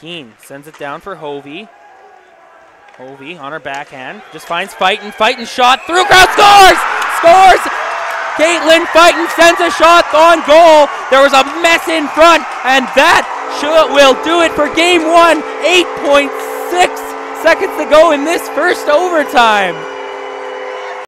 Keene sends it down for Hovey. Hovey on her backhand. Just finds Fyten. Fyten shot through crowd. Scores! Scores! Caitlin Fyten sends a shot on goal. There was a mess in front, and that should, will do it for game one. 8.6 seconds to go in this first overtime.